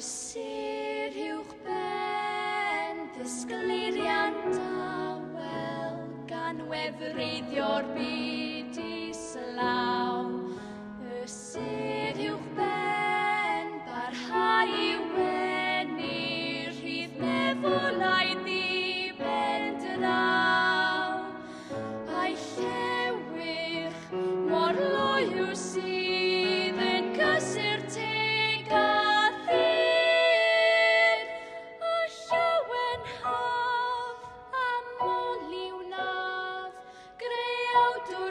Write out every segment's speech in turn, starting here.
brysur uwch ben, ddysgliriant a wel, gan wefreiddio'r byd islaw, y sydd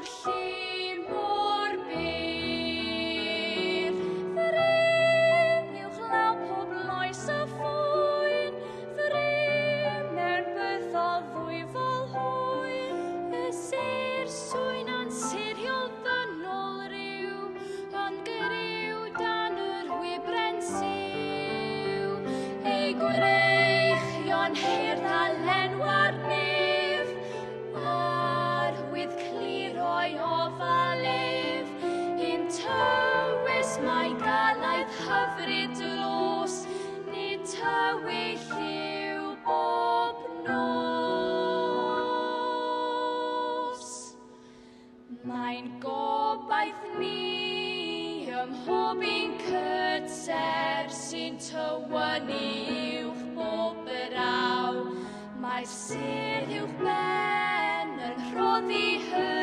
should hear. mae galaeth hyfryd los, nid tywyll yw bob nos. Mae'n gobaith ni ym mhob un cytser sy'n tywynnu uwch bob yr aw. Mae sydd uwch ben yn rhoddi hyn.